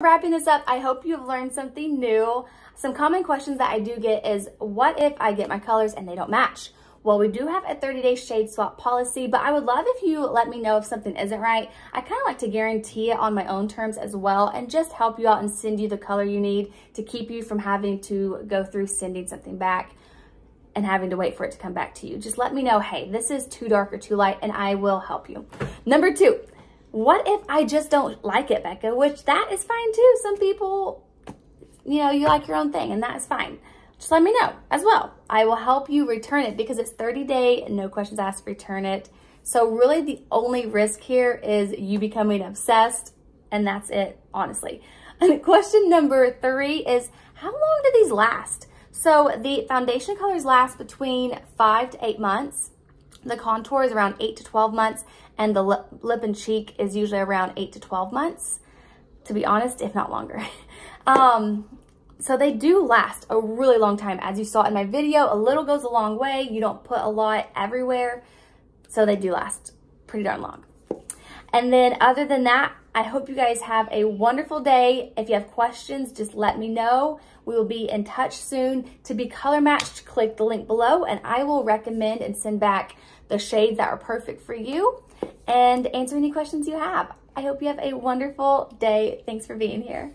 Wrapping this up, I hope you've learned something new. Some common questions that I do get is, what if I get my colors and they don't match? Well, we do have a 30-day shade swap policy, but I would love if you let me know if something isn't right. I kind of like to guarantee it on my own terms as well and just help you out and send you the color you need to keep you from having to go through sending something back and having to wait for it to come back to you. Just let me know, hey, this is too dark or too light, and I will help you. Number two, what if I just don't like it, Becca? Which that is fine too. Some people, you know, you like your own thing and that is fine just let me know as well. I will help you return it because it's 30 day, no questions asked, return it. So really the only risk here is you becoming obsessed and that's it, honestly. And question number three is how long do these last? So the foundation colors last between five to eight months. The contour is around eight to 12 months and the lip, lip and cheek is usually around eight to 12 months, to be honest, if not longer. um, so they do last a really long time. As you saw in my video, a little goes a long way. You don't put a lot everywhere. So they do last pretty darn long. And then other than that, I hope you guys have a wonderful day. If you have questions, just let me know. We will be in touch soon. To be color matched, click the link below and I will recommend and send back the shades that are perfect for you and answer any questions you have. I hope you have a wonderful day. Thanks for being here.